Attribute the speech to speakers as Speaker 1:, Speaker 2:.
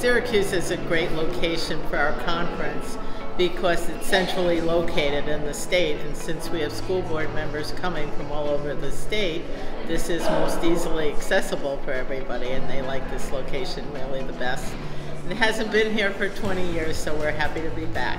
Speaker 1: Syracuse is a great location for our conference because it's centrally located in the state, and since we have school board members coming from all over the state, this is most easily accessible for everybody, and they like this location really the best. It hasn't been here for 20 years, so we're happy to be back.